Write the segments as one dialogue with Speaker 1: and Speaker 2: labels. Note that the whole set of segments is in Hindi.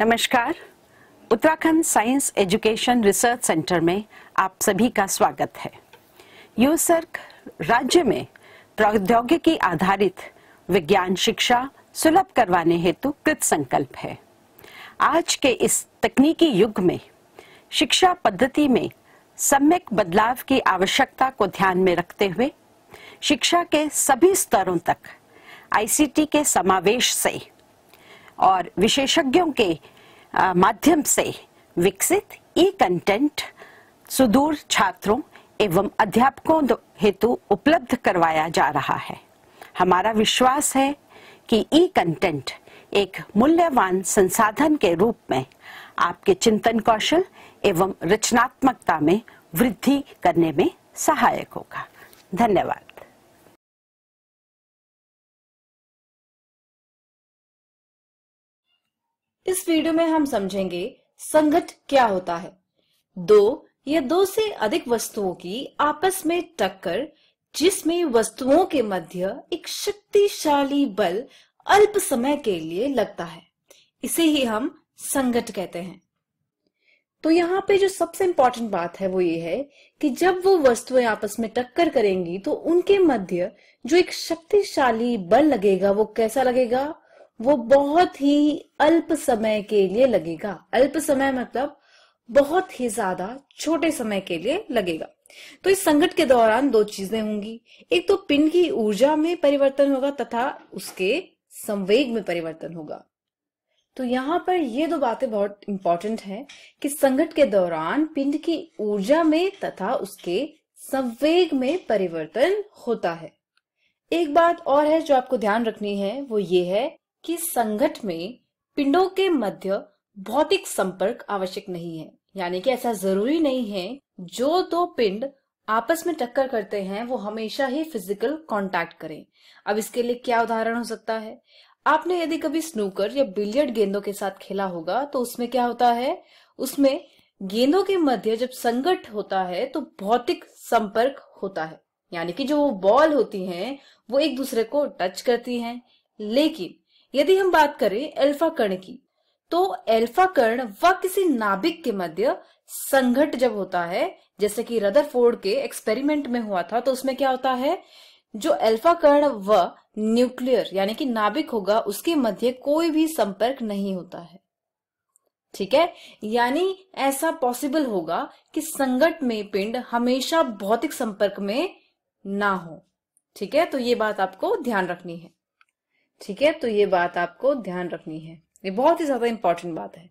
Speaker 1: नमस्कार। Uttarakhand science education research centre में आप सभी का स्वागत है। यूसर्क राज्य में प्रौद्योगिकी आधारित विज्ञान शिक्षा सुलभ करवाने हेतु कृत संकल्प है। आज के इस तकनीकी युग में, शिक्षा पद्धति में सम्यक बदलाव की आवश्यकता को ध्यान में रखते हुए, शिक्षा के सभी स्तरों तक आईसीटी के समावेश से और विशेषज्ञों के माध्यम से विकसित ई कंटेंट सुदूर छात्रों एवं अध्यापकों हेतु उपलब्ध करवाया जा रहा है। हमारा विश्वास है कि ई कंटेंट एक मूल्यवान संसाधन के रूप में आपके चिंतन कौशल एवं रचनात्मकता में वृद्धि करने में सहायक होगा। धन्यवाद।
Speaker 2: इस वीडियो में हम समझेंगे संघट क्या होता है। दो या दो से अधिक वस्तुओं की आपस में टक्कर, जिसमें वस्तुओं के मध्य एक शक्तिशाली बल अल्प समय के लिए लगता है। इसे ही हम संगत कहते हैं। तो यहाँ पे जो सबसे इंपॉर्टेंट बात है वो ये है कि जब वो वस्तुएँ आपस में टक्कर करेंगी तो उनके मध्य जो एक शक्तिशाली बल लगेगा, वो कैसा लगेगा? वो बहुत ही अल्प समय के लिए लगेगा। अल्प समय मतलब बहुत ही ज़्यादा छोटे समय के लिए लगेगा। तो इस संकट के दौरान दो चीज़ें होंगी। एक तो पिंड की ऊर्जा में परिवर्तन होगा तथा उसके संवेग में परिवर्तन होगा। तो यहाँ पर ये दो बातें बहुत इंपॉर्टेंट है कि संकट के दौरान पिंड की ऊर्जा में तथा उसके संवेग में परिवर्तन होता है। एक बात और है जो आपको ध्यान रखनी है, वो ये है कि संगठ में पिंडों के मध्य भौतिक संपर्क आवश्यक नहीं है। यानी कि ऐसा ज़रूरी नहीं है, जो दो पिंड आपस में टक्कर करते हैं, वो हमेशा ही फ़िज़िकल कांटेक्ट करें। अब इसके लिए क्या उदाहरण हो सकता है? आपने यदि कभी स्नूकर या बिलियर्ड गेंदों के साथ खेला होगा तो उसमें क्या होता है? उसमें गेंदों के मध्य जब संगठ होता है तो भौतिक संपर्क होता है। यानी कि जो वो बॉल होती हैं, वो एक दूसरे को टच करती हैं। लेकिन यदि हम बात करें अल्फ़ा कण की तो अल्फ़ा कण व किसी नाभिक के मध्य संघट जब होता है, जैसे कि रदरफोर्ड के एक्सपेरिमेंट में हुआ था तो उसमें क्या होता है? जो अल्फ़ा कण व न्यूक्लियर यानी कि नाभिक होगा, उसके मध्य कोई भी संपर्क नहीं होता है। ठीक है? यानी ऐसा पॉसिबल होगा कि संगठ में पिंड हमेशा भौतिक संपर्क में ना हो। ठीक है? तो ये बात आपको ध्यान रखनी है। ठीक है? तो ये बात आपको ध्यान रखनी है। ये बहुत ही ज़्यादा इंपॉर्टेंट बात है।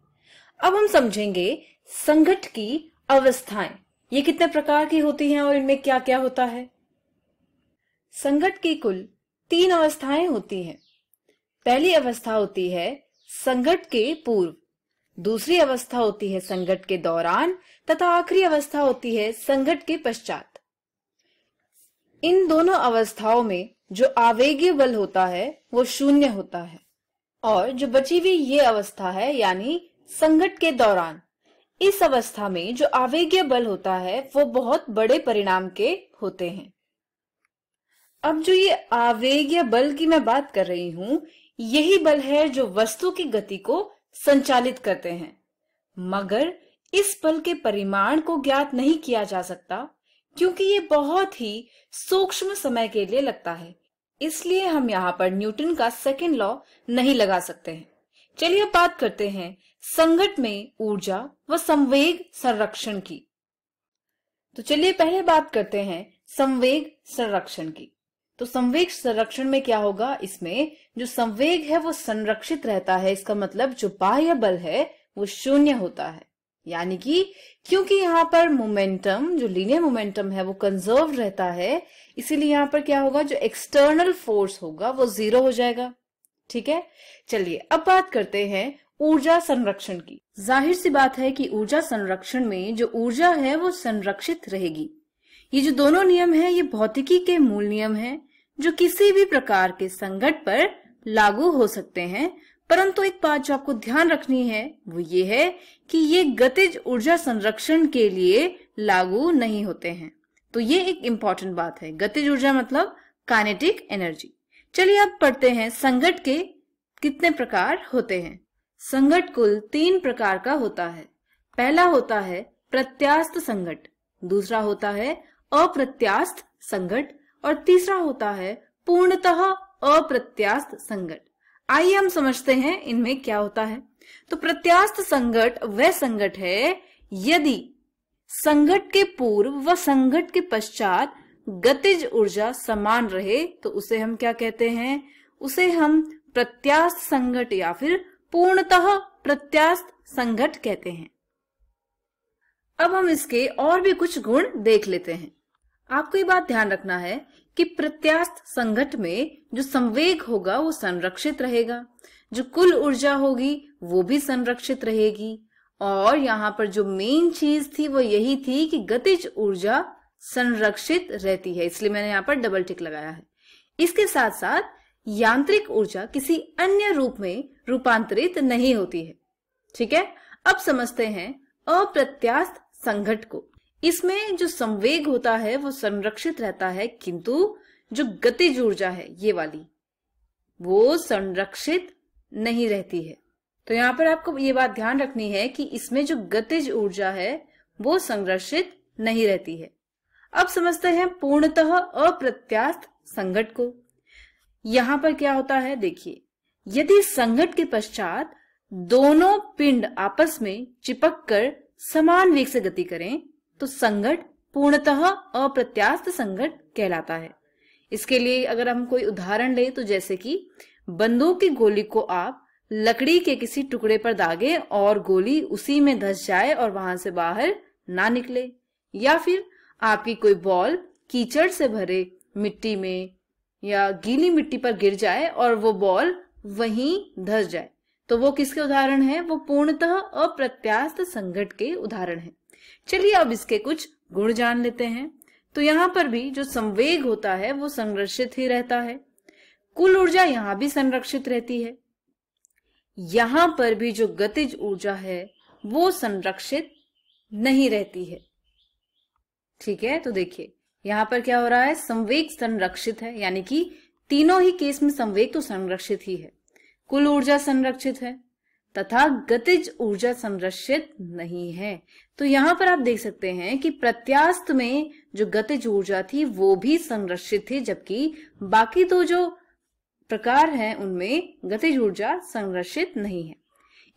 Speaker 2: अब हम समझेंगे संघट की अवस्थाएँ। ये कितने प्रकार की होती हैं और इनमें क्या क्या होता है? संगठ की कुल तीन अवस्थाएँ होती हैं। पहली अवस्था होती है संघट के पूर्व। दूसरी अवस्था होती है संघट के दौरान तथा आखिरी अवस्था होती है संघट के पश्चात। इन दोनों अवस्थाओं में जो आवेगीय बल होता है, वो शून्य होता है। और जो बची हुई ये अवस्था है, यानी संगठ के दौरान, इस अवस्था में जो आवेगीय बल होता है, वो बहुत बड़े परिणाम के होते हैं। अब जो ये आवेगीय बल की मैं बात कर रही हूँ, यही बल है जो वस्तु की गति को संचालित करते हैं। मगर इस बल के परिमाण को ज्ञात नहीं किया जा सकता, क्योंकि ये बहुत ही सूक्ष्म समय के लिए लगता है। इसलिए हम यहाँ पर न्यूटन का सेकेंड लॉ नहीं लगा सकते हैं। चलिए अब बात करते हैं संगठ में ऊर्जा व संवेग संरक्षण की। तो चलिए पहले बात करते हैं संवेग संरक्षण की। तो संवेग संरक्षण में क्या होगा? इसमें जो संवेग है वो संरक्षित रहता है, इसका मतलब जो बाह्य बल है वो शून्य होता है। यानी कि क्योंकि यहाँ पर मोमेंटम जो लीनियर मोमेंटम है, वो कंजर्व रहता है, इसीलिए यहाँ पर क्या होगा, जो एक्सटर्नल फोर्स होगा, वो ज़ीरो हो जाएगा। ठीक है? चलिए, अब बात करते हैं ऊर्जा संरक्षण की। ज़ाहिर सी बात है कि ऊर्जा संरक्षण में जो ऊर्जा है, वो संरक्षित रहेगी। ये जो दोनों नियम है, ये भौतिकी के मूल नियम है, जो किसी भी प्रकार के संगठ पर लागू हो सकते हैं परंतु एक बात जो आपको ध्यान रखनी है, वो ये है कि ये गतिज ऊर्जा संरक्षण के लिए लागू नहीं होते हैं। तो ये एक इंपॉर्टेंट बात है। गतिज ऊर्जा मतलब काइनेटिक एनर्जी चलिए अब पढ़ते हैं संगठ के कितने प्रकार होते हैं। संघट कुल तीन प्रकार का होता है। पहला होता है प्रत्यास्थ संघट दूसरा होता है अप्रत्यास्थ संघट और तीसरा होता है पूर्णतः अप्रत्यास्थ संघट आइए हम समझते हैं इनमें क्या होता है। तो प्रत्यास्थ संघट वह संघट है, यदि संघट के पूर्व व संघट के पश्चात गतिज ऊर्जा समान रहे तो उसे हम क्या कहते हैं? उसे हम प्रत्यास्थ संघट या फिर पूर्णतः प्रत्यास्थ संघट कहते हैं। अब हम इसके और भी कुछ गुण देख लेते हैं। आपको ये बात ध्यान रखना है कि प्रत्यास्थ संघट में जो संवेग होगा वो संरक्षित रहेगा। जो कुल ऊर्जा होगी, वो भी संरक्षित रहेगी। और यहाँ पर जो मेन चीज़ थी, वो यही थी कि गतिज ऊर्जा संरक्षित रहती है। इसलिए मैंने यहाँ पर डबल टिक लगाया है। इसके साथ साथ यांत्रिक ऊर्जा किसी अन्य रूप में रूपांतरित नहीं होती है। ठीक है? अब समझते हैं अप्रत्यास्थ संघट को। इसमें जो संवेग होता है, वो संरक्षित रहता है, किंतु जो गतिज ऊर्जा है, ये वाली, वो संरक्षित नहीं रहती है। तो यहाँ पर आपको ये बात ध्यान रखनी है कि इसमें जो गतिज ऊर्जा है, वो संरक्षित नहीं रहती है। अब समझते हैं पूर्णतः अप्रत्यास्थ संघट को। यहाँ पर क्या होता है, देखिए, यदि संघट के पश्चात दोनों पिंड आपस में चिपक कर समान वेग से गति करें तो संघट पूर्णतः अप्रत्यास्थ संघट कहलाता है। इसके लिए अगर हम कोई उदाहरण ले तो जैसे कि बंदूक की गोली को आप लकड़ी के किसी टुकड़े पर दागे और गोली उसी में धस जाए और वहाँ से बाहर ना निकले। या फिर आपकी कोई बॉल कीचड़ से भरे मिट्टी में या गीली मिट्टी पर गिर जाए और वो बॉल वहीं धस जाए। तो वो किसके उदाहरण है? वो पूर्णतः अप्रत्यास्थ संघट के उदाहरण है। चलिए अब इसके कुछ गुण जान लेते हैं। तो यहाँ पर भी जो संवेग होता है, वो संरक्षित ही रहता है। कुल ऊर्जा यहाँ भी संरक्षित रहती है। यहाँ पर भी जो गतिज ऊर्जा है, वो संरक्षित नहीं रहती है। ठीक है तो देखिए, यहाँ पर क्या हो रहा है? संवेग संरक्षित है, यानी कि तीनों ही केस में संवेग तो संरक्षित ही है। कुल ऊर्जा संरक्षित है। तथा गतिज ऊर्जा संरक्षित नहीं है। तो यहाँ पर आप देख सकते हैं कि प्रत्यास्थ में जो गतिज ऊर्जा थी, वो भी संरक्षित थी, जबकि बाकी दो जो प्रकार हैं, उनमें गतिज ऊर्जा संरक्षित नहीं है।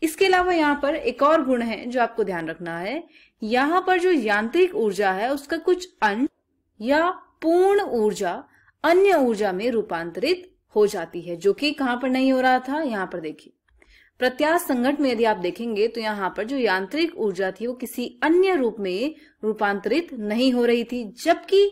Speaker 2: इसके अलावा यहाँ पर एक और गुण है जो आपको ध्यान रखना है। यहाँ पर जो यांत्रिक ऊर्जा है, उसका कुछ अंश या पूर्ण ऊर्जा अन्य ऊर्जा में रूपांतरित हो जाती है, जो कि कहाँ पर नहीं हो रहा था? यहाँ पर देखिए। प्रत्याश संगठ में यदि आप देखेंगे तो यहाँ पर जो यांत्रिक ऊर्जा थी वो किसी अन्य रूप में रूपांतरित नहीं हो रही थी, जबकि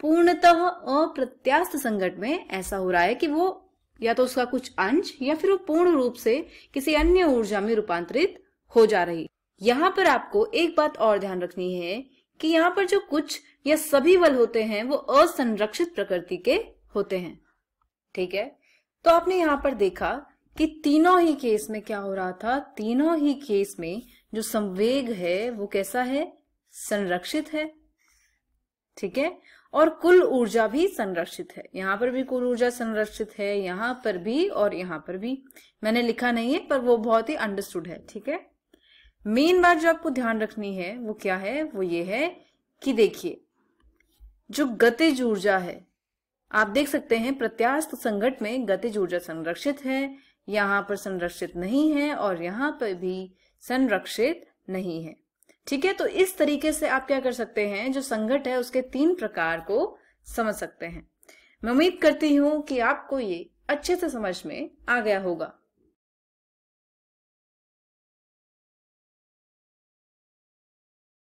Speaker 2: पूर्णतः अप्रत्यास्थ संगठ में ऐसा हो रहा है कि वो या तो उसका कुछ अंश या फिर वो पूर्ण रूप से किसी अन्य ऊर्जा में रूपांतरित हो जा रही। यहाँ पर आपको एक बात और ध्यान रखनी है कि यहाँ पर जो कुछ या सभी बल होते हैं वो असंरक्षित प्रकृति के होते हैं। ठीक है? तो आपने यहाँ पर देखा कि तीनों ही केस में क्या हो रहा था? तीनों ही केस में जो संवेग है, वो कैसा है? संरक्षित है। ठीक है? और कुल ऊर्जा भी संरक्षित है। यहाँ पर भी कुल ऊर्जा संरक्षित है, यहाँ पर भी और यहाँ पर भी। मैंने लिखा नहीं है, पर वो बहुत ही अंडरस्टूड है। ठीक है? मेन बात जो आपको ध्यान रखनी है, वो क्या है? वो ये है कि देखिए, जो गतिज ऊर्जा है, आप देख सकते हैं प्रत्यास्थ संगठ में गतिज ऊर्जा संरक्षित है यहाँ पर संरक्षित नहीं है और यहाँ पर भी संरक्षित नहीं है। ठीक है तो इस तरीके से आप क्या कर सकते हैं, जो संघट है उसके तीन प्रकार को समझ सकते हैं। मैं उम्मीद करती हूँ कि आपको ये अच्छे से समझ में आ गया होगा।